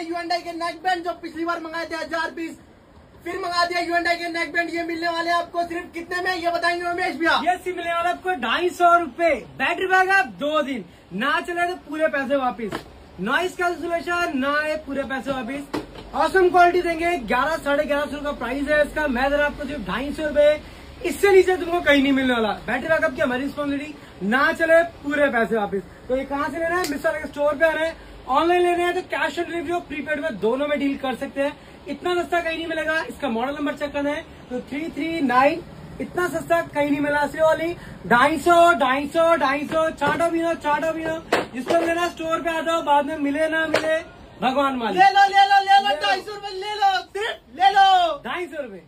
यूएनडाई के neck band जो पिछली बार मंगाए थे हज़ार पीस, फिर मंगा दिया यूएनडाई के नेक बैंड ये मिलने वाले आपको सिर्फ़ कितने में? ये बताएँगे उमेश भैया। ये सिम मिलने वाला आपको ढाई सौ रूपए। बैटरी बैकअप दो दिन। ना चले तो पूरे पैसे वापिस। नॉइस कैंसिलेशन ना है पूरे पैसे वापिस। औसम क्वालिटी देंगे। ग्यारह, साढ़े ग्यारह सौ का प्राइस है इसका। मैं जरा आपको सिर्फ़ ढाई सौ रुपये इससे नीचे तुमको कहीं नहीं मिलने वाला। बैटरी बैकअप की हमारी रिस्पॉन्सिबिलिटी ना चले पूरे पैसे वापिस। तो ये कहाँ से लेना है? मिस्टर स्टोर पे आना है ऑनलाइन लेने हैं तो कैश ऑन डिलीवरी और प्रीपेड में दोनों में डील कर सकते हैं। इतना सस्ता कहीं नहीं मिलेगा। इसका मॉडल नंबर चेक करना है। तो थ्री थ्री नाइन इतना सस्ता कहीं नहीं मिला। असली वाली ढाई सौ ढाई सौ ढाई सौ चाटो भी नो चाटो भी नो जिसको लेना स्टोर पे आ जाओ। बाद में मिले ना मिले भगवान मालिक। ले लो ले लो ले लो ढाई सौ रुपये ले लो। ले लो। ढाई सौ रुपये